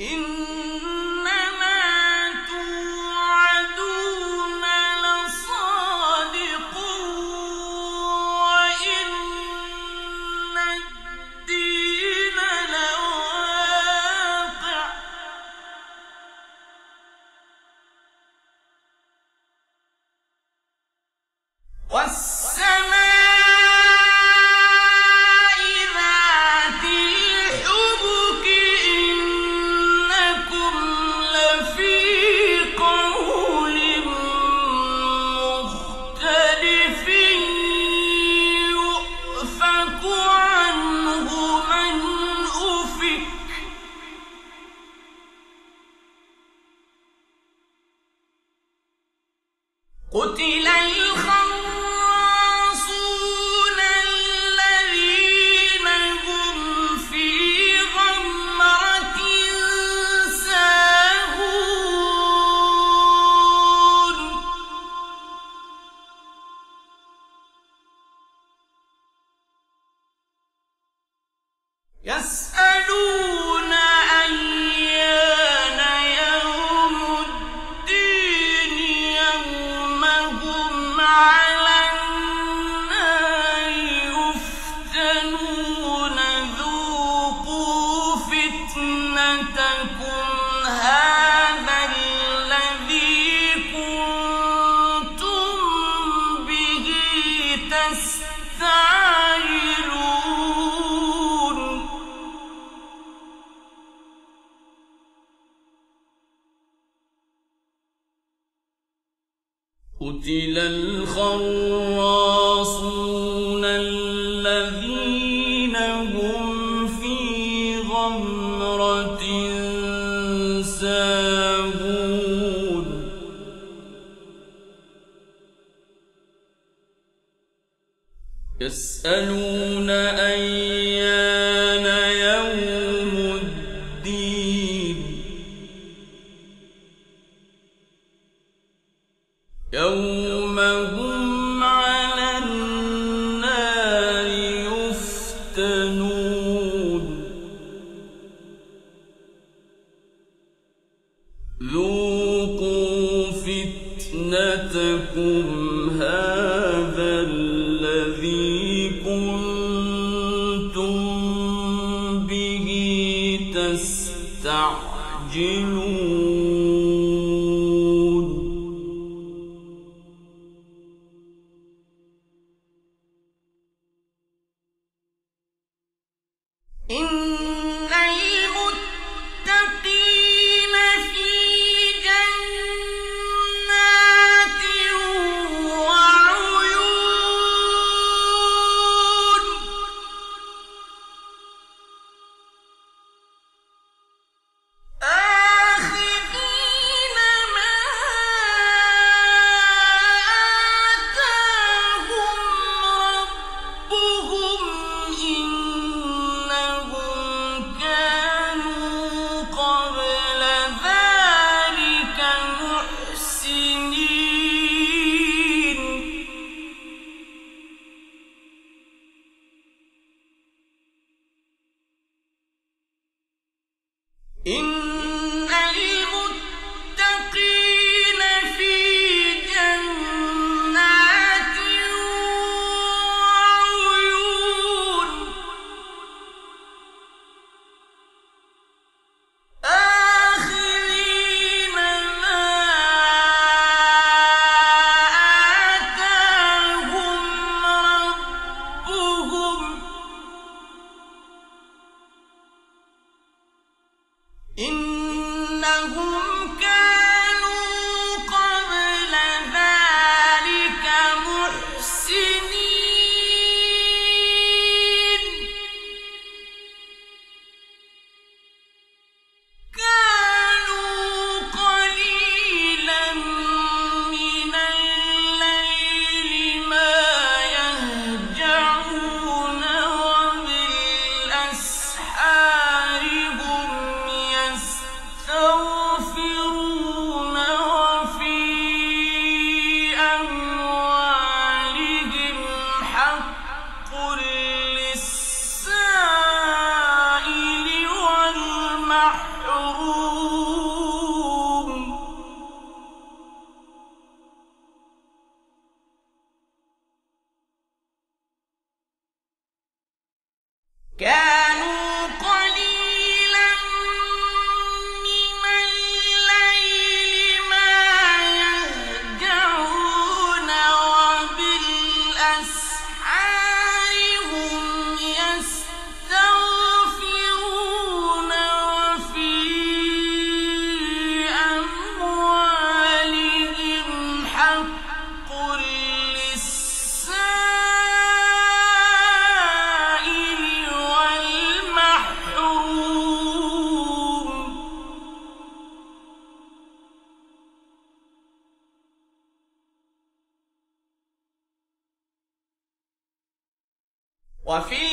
إن قتل الخراصون تستعجلون وفي